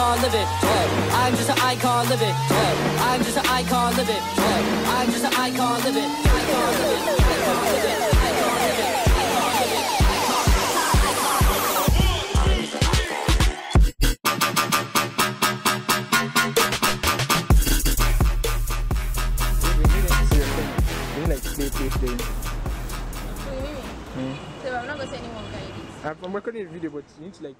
icon living. Yeah. I'm just an icon living. Yeah. I'm just an icon living. Yeah. I'm just an icon living. Icon living. Icon living. Icon living. like play, play, play. So I'm not gonna say anyone can. I'm recording a video, but you need to like